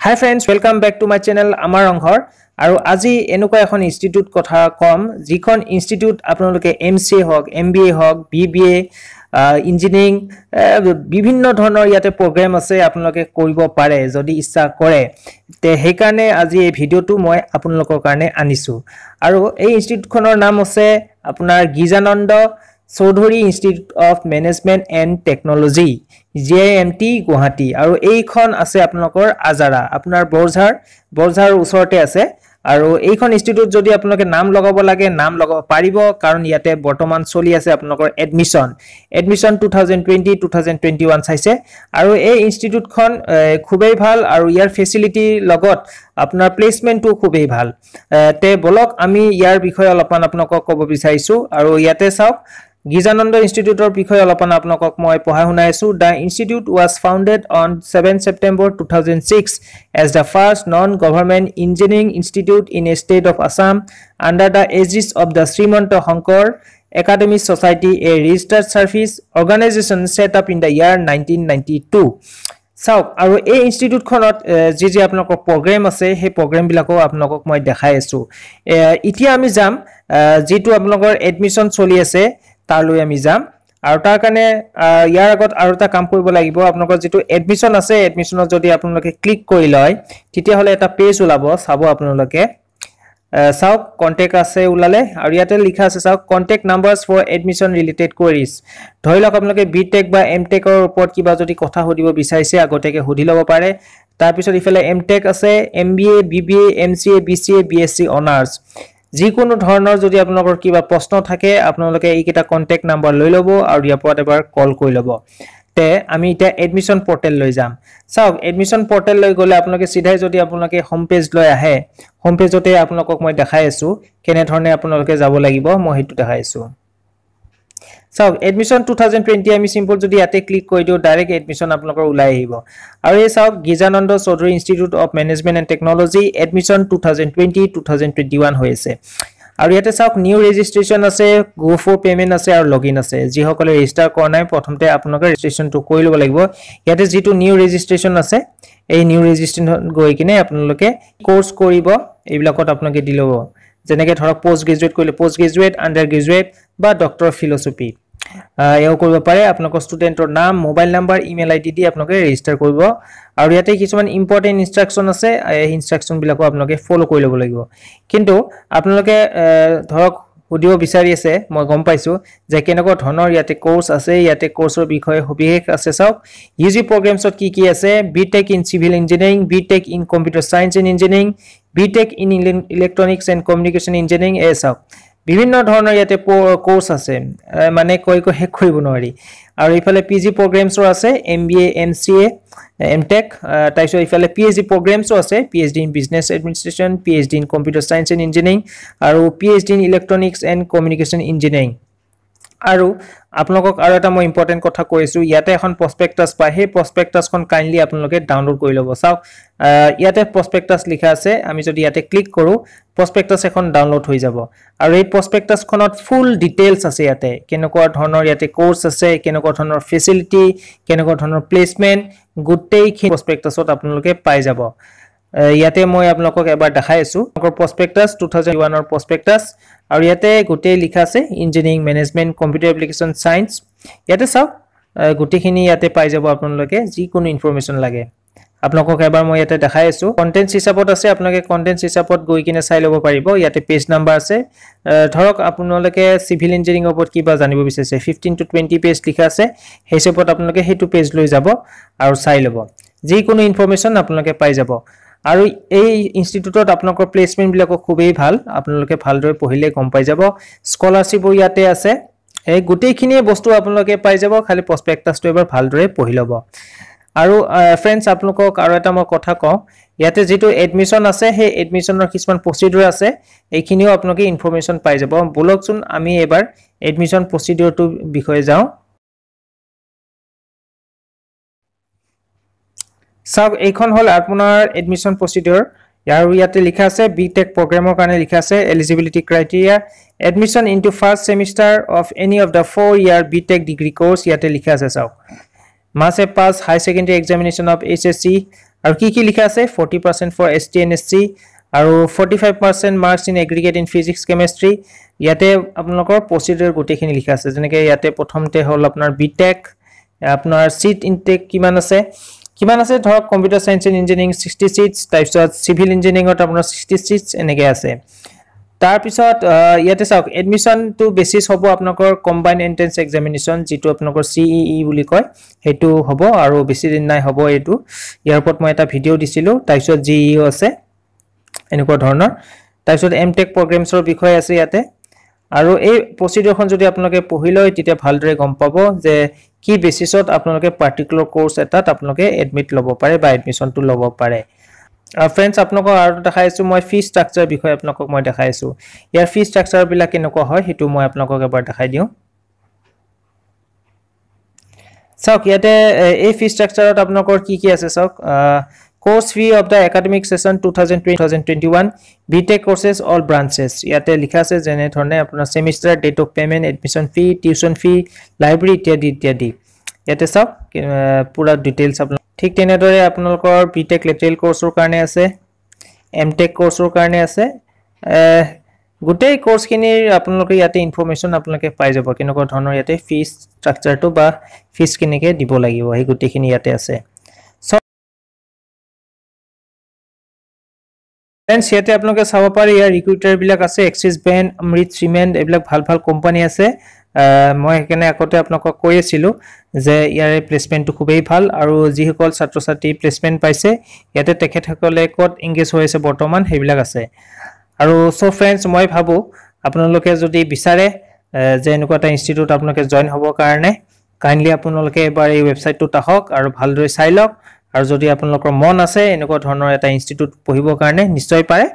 Hi friends welcome back to my channel আমাৰ ৰংঘৰ আৰু আজি এনেকুৱা এখন ইনষ্টিটিউট কথা ক'ম যিখন ইনষ্টিটিউট আপোনালোকে এম চি এ হওক এম বি এ হওক বি বি এ ইঞ্জিনিয়াৰিং বিভিন্ন ধৰণৰ ইয়াতে প্ৰগ্ৰেম আছে আপোনালোকে কৰিব পাৰে যদি ইচ্ছা কৰে। তে সেইকাৰণে আজি এই ভিডিঅ'টো মই আপোনালোকৰ কাৰণে আনিছোঁ। আৰু এই ইনষ্টিটিউটখনৰ নাম আছে আপোনাৰ Girijananda Chowdhury institute of management and technology G I M T Guwahati. আৰু এইখন আছে আপোনালোকৰ আজাৰা। আপোনাৰ বৰঝাৰ বৰঝাৰৰ ওচৰতে আছে। আৰু এইখন ইনষ্টিটিউট যদি আপোনালোকে নাম লগাব লাগে নাম লগাব পাৰিব। কাৰণ ইয়াতে বৰ্তমান চলি আছে আপোনালোকৰ admission admission two thousand twenty two thousand twenty one চাইছে। আৰু এই ইনষ্টিটিউটখন খুবেই ভাল। আৰু ইয়াৰ ফেচিলিটিৰ লগত আপোনাৰ প্লেচমেণ্টটো খুবেই ভাল। তে বলক আমি ইয়াৰ বিষয়ে অলপমান আপোনালোকক ক'ব বিচাৰিছোঁ। আৰু ইয়াতে চাওক গীজানন্দ ইনষ্টিটিউটৰ বিষয়ে অলপমান আপোনালোকক মই পঢ়াই শুনাই আছোঁ। The institute was founded on seven September two thousand six as the first non government engineering institute in a state of Assam under the aegis of the Srimanta Sankar academic society a registered service organisation set up in the year nineteen ninety two চাওক আৰু এই ইনষ্টিটিউটখনত যি যি আপোনালোকৰ programme আছে সেই প্ৰগ্ৰেমবিলাকো আপোনালোকক মই দেখাই আছোঁ। এতিয়া আমি যাম যিটো আপোনালোকৰ এডমিশ্যন চলি আছে তালৈ আমি যাম। আৰু তাৰ কাৰণে ইয়াৰ আগত আৰু এটা কাম কৰিব লাগিব। আপোনালোকৰ যিটো এডমিশ্যন আছে এডমিশ্যনত যদি আপোনালোকে ক্লিক কৰি লয় তেতিয়াহ'লে এটা পেজ ওলাব চাব আপোনালোকে। চাওক কণ্টেক্ট আছে ওলালে। আৰু ইয়াতে লিখা আছে চাওক contact numbers for admission related queries ধৰি লওক আপোনালোকে বি টেক বা এম টেকৰ ওপৰত কিবা যদি কথা সুধিব বিচাৰিছে আগতীয়াকৈ সুধি ল'ব পাৰে। তাৰপিছত ইফালে এম টেক আছে M B A B B A M C A B C A B S C honours যিকোনো ধৰণৰ যদি আপোনালোকৰ কিবা প্ৰশ্ন থাকে আপোনালোকে এইকেইটা কণ্টেক্ট নাম্বাৰ লৈ ল'ব আৰু ইয়াৰ পৰা এবাৰ কল কৰি ল'ব। তে আমি এতিয়া এডমিশ্যন পৰ্টেল লৈ যাম। চাওক এডমিশ্যন পৰ্টেল লৈ গ'লে আপোনালোকে চিধাই যদি আপোনালোকে হোম পেজ লৈ আহে হোম পেজতে আপোনালোকক মই দেখাই আছোঁ কেনেধৰণে আপোনালোকে যাব লাগিব মই সেইটো দেখাই আছোঁ। চাওক এডমিশ্যন টু থাউজেণ্ড টুৱেণ্টি আমি চিম্পল যদি ইয়াতে ক্লিক কৰি দিওঁ ডাইৰেক্ট এডমিশ্যন আপোনালোকৰ ওলাই আহিব। আৰু এই চাওক Girijananda Chowdhury institute of management and technology admission two thousand twenty two thousand twenty one হৈ আছে। আৰু ইয়াতে চাওক নিউ ৰেজিষ্ট্ৰেশ্যন আছে গ' ফৰ পে'মেণ্ট আছে আৰু লগ ইন আছে। যিসকলে ৰেজিষ্টাৰ কৰা নাই প্ৰথমতে আপোনালোকে ৰেজিষ্ট্ৰেশ্যনটো কৰি ল'ব লাগিব। ইয়াতে যিটো নিউ ৰেজিষ্ট্ৰেশ্যন আছে এই নিউ ৰেজিষ্ট্ৰেশ্যন গৈ কিনে আপোনালোকে কৰ্চ কৰিব এইবিলাকত আপোনালোকে দি ল'ব। যেনেকৈ ধৰক পষ্ট গ্ৰেজুৱেট কৰিলে পষ্ট গ্ৰেজুৱেট আণ্ডাৰ গ্ৰেজুৱেট বা ডক্টৰ ফিলচফি এয়াও কৰিব পাৰে। আপোনালোকৰ ষ্টুডেণ্টৰ নাম mobile number email I D দি আপোনালোকে ৰেজিষ্টাৰ কৰিব। আৰু ইয়াতে কিছুমান ইম্পৰ্টেণ্ট ইনষ্ট্ৰাকশ্যন আছে। এই ইনষ্ট্ৰাকশ্যনবিলাকো আপোনালোকে ফ'ল' কৰি ল'ব লাগিব। কিন্তু আপোনালোকে ধৰক সুধিব বিচাৰি আছে মই গম পাইছোঁ যে কেনেকুৱা ধৰণৰ ইয়াতে কৰ্চ আছে ইয়াতে কৰ্চৰ বিষয়ে সবিশেষ আছে চাওক। ইউ জি প্ৰগ্ৰেমছত কি কি আছে? B tech in civil engineering B tech in computer science and engineering B tech in electronics and communication engineering এই চাওক বিভিন্ন ধৰণৰ ইয়াতে কৰ্চ আছে মানে কৈ কৈ শেষ কৰিব নোৱাৰি। আৰু ইফালে পি জি প্ৰগ্ৰেমছো আছে M B A M C A M tech তাৰপিছত ইফালে পি এইচ ডি প্ৰগ্ৰেমছো আছে P H D in business administration P H D in computer science and engineering আৰু P H D in electronics and communication engineering আৰু আপোনালোকক আৰু এটা মই ইম্পৰ্টেণ্ট কথা কৈ আছোঁ ইয়াতে এখন প্ৰচপেক্টাছ পায় সেই প্ৰচপেক্টাছখন কাইণ্ডলি আপোনালোকে ডাউনলোড কৰি ল'ব। চাওক ইয়াতে প্ৰচপেক্টাছ লিখা আছে আমি যদি ইয়াতে ক্লিক কৰোঁ প্ৰচপেক্টাছ এখন ডাউনলোড হৈ যাব। আৰু এই প্ৰচপেক্টাছখনত ফুল ডিটেইলছ আছে ইয়াতে কেনেকুৱা ধৰণৰ ইয়াতে কৰ্চ আছে কেনেকুৱা ধৰণৰ ফেচিলিটি কেনেকুৱা ধৰণৰ প্লেচমেণ্ট গোটেইখিনি প্ৰচপেক্টাছত আপোনালোকে পাই যাব। ইয়াতে মই আপোনালোকক এবাৰ দেখাই আছোঁ। আপোনালোকৰ প্ৰচপেক্টাছ টু থাউজেণ্ড ওৱানৰ প্ৰচপেক্টাছ আৰু ইয়াতে গোটেই লিখা আছে engineering management computer application science ইয়াতে চাওক গোটেইখিনি ইয়াতে পাই যাব আপোনালোকে যিকোনো ইনফৰ্মেশ্যন লাগে। আপোনালোকক এবাৰ মই ইয়াতে দেখাই আছোঁ। কণ্টেণ্টছ হিচাপত আছে আপোনালোকে কণ্টেণ্টছ হিচাপত গৈ কিনে চাই ল'ব পাৰিব। ইয়াতে পেজ নাম্বাৰ আছে। ধৰক আপোনালোকে চিভিল ইঞ্জিনিয়াৰিঙৰ ওপৰত কিবা জানিব বিচাৰিছে ফিফটিন টু টুৱেণ্টি পেজ লিখা আছে সেই হিচাপত আপোনালোকে সেইটো পেজ লৈ যাব আৰু চাই ল'ব। যিকোনো ইনফৰ্মেশ্যন আপোনালোকে পাই যাব। আৰু এই ইনষ্টিটিউটত আপোনালোকৰ প্লেচমেণ্টবিলাকো খুবেই ভাল। আপোনালোকে ভালদৰে পঢ়িলে গম পাই যাব। স্কলাৰশ্বিপো ইয়াতে আছে। এই গোটেইখিনিয়ে বস্তু আপোনালোকে পাই যাব খালি প্ৰচপেক্টাছটো এবাৰ ভালদৰে পঢ়ি ল'ব। আৰু ফ্ৰেণ্ডছ আপোনালোকক আৰু এটা মই কথা কওঁ। ইয়াতে যিটো এডমিশ্যন আছে সেই এডমিশ্যনৰ কিছুমান প্ৰচিডিউৰ আছে। এইখিনিও আপোনালোকে ইনফৰ্মেশ্যন পাই যাব। ব'লকচোন আমি এইবাৰ এডমিশ্যন প্ৰচিডিউৰটোৰ বিষয়ে যাওঁ। চাওক এইখন হ'ল আপোনাৰ এডমিশ্যন প্ৰচিডিউৰ ইয়াৰ ইয়াতে লিখা আছে বি টেক প্ৰগ্ৰেমৰ কাৰণে লিখা আছে eligibility criteria admission in to first semester of any of the four year B tech degree course ইয়াতে লিখা আছে চাওক। Must pass high secondary examination of H S C আৰু কি কি লিখা আছে? Forty percent for S T and S C আৰু forty five percent marks in aggregate in physics chemistry ইয়াতে আপোনালোকৰ প্ৰচিডিউৰ গোটেইখিনি লিখা আছে যেনেকৈ ইয়াতে প্ৰথমতে হ'ল আপোনাৰ বি টেক আপোনাৰ চিট ইনটেক কিমান আছে? কিমান আছে? ধৰক computer science and engineering sixty seats তাৰপিছত চিভিল ইঞ্জিনিয়াৰিঙত আপোনাৰ ছিক্সটি ছিটছ এনেকৈ আছে। তাৰপিছত ইয়াতে চাওক এডমিশ্যনটো বেচিছ হ'ব আপোনালোকৰ কম্বাইন এণ্ট্ৰেঞ্চ এক্সামিনেশ্যন যিটো আপোনালোকৰ চি ই ই বুলি কয় সেইটো হ'ব আৰু বেছি দিন নাই হ'ব এইটো। ইয়াৰ ওপৰত মই এটা ভিডিঅ' দিছিলোঁ তাৰপিছত জি ইও আছে এনেকুৱা ধৰণৰ। তাৰপিছত এম টেক প্ৰগ্ৰেমছৰ বিষয়ে আছে ইয়াতে। আৰু এই প্ৰচিডিঅ'খন যদি আপোনালোকে পঢ়ি লয় তেতিয়া ভালদৰে গম পাব যে কি বেচিছত আপোনালোকে পাৰ্টিকুলাৰ কৰ্চ এটাত আপোনালোকে এডমিট ল'ব পাৰে বা এডমিশ্যনটো ল'ব পাৰে। ফ্ৰেণ্ডছ আপোনালোকক আৰু দেখাই আছোঁ মই ফি ষ্ট্ৰাকচাৰ বিষয়ে আপোনালোকক মই দেখাই আছোঁ। ইয়াৰ ফি ষ্ট্ৰাকচাৰবিলাক কেনেকুৱা হয় সেইটো মই আপোনালোকক এবাৰ দেখাই দিওঁ। চাওক ইয়াতে এই ফি ষ্ট্ৰাকচাৰত আপোনালোকৰ কি কি আছে চাওক course fee of the academic session two thousand twenty courses all branches ইয়াতে লিখা আছে যেনেধৰণে আপোনাৰ semester date of payment admission fee tuition fee library ইত্যাদি ইত্যাদি। ইয়াতে চাওক পূৰা ডিটেইলছ আপোনালোক ঠিক তেনেদৰে আপোনালোকৰ বি টেক লেটেৰিয়েল কৰ্চৰ কাৰণে আছে এম টেক কৰ্চৰ কাৰণে আছে। গোটেই কৰ্চখিনিৰ আপোনালোকে ইয়াতে ইনফৰ্মেশ্যন আপোনালোকে পাই যাব কেনেকুৱা ধৰণৰ ইয়াতে ফিজ ষ্ট্ৰাকচাৰটো বা ফিজ কেনেকৈ দিব লাগিব সেই গোটেইখিনি ইয়াতে আছে। ফ্ৰেণ্ডছ ইয়াতে আপোনালোকে চাব পাৰে ইয়াৰ ৰিক্ৰুটাৰবিলাক আছে এক্সিছ বেংক অমৃত চিমেণ্ট এইবিলাক ভাল ভাল কোম্পানী আছে। মই সেইকাৰণে আগতে আপোনালোকক কৈ আছিলোঁ যে ইয়াৰে প্লেচমেণ্টটো খুবেই ভাল আৰু যিসকল ছাত্ৰ ছাত্ৰী প্লেচমেণ্ট পাইছে ইয়াতে তেখেতসকলে ক'ত এংগেজ হৈ আছে বৰ্তমান সেইবিলাক আছে। আৰু চ' ফ্ৰেণ্ডছ মই ভাবোঁ আপোনালোকে যদি বিচাৰে যে এনেকুৱা এটা ইনষ্টিটিউট আপোনালোকে জইন হ'বৰ কাৰণে কাইণ্ডলি আপোনালোকে এবাৰ এই ৱেবছাইটটোত আহক আৰু ভালদৰে চাই লওক। আৰু যদি আপোনালোকৰ মন আছে এনেকুৱা ধৰণৰ এটা ইনষ্টিটিউট পঢ়িবৰ কাৰণে নিশ্চয় পাৰে।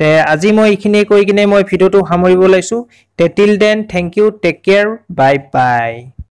তে আজি মই এইখিনি কৈ কিনে মই ভিডিঅ'টো সামৰিব লৈছোঁ। তে till then thank you take care bye bye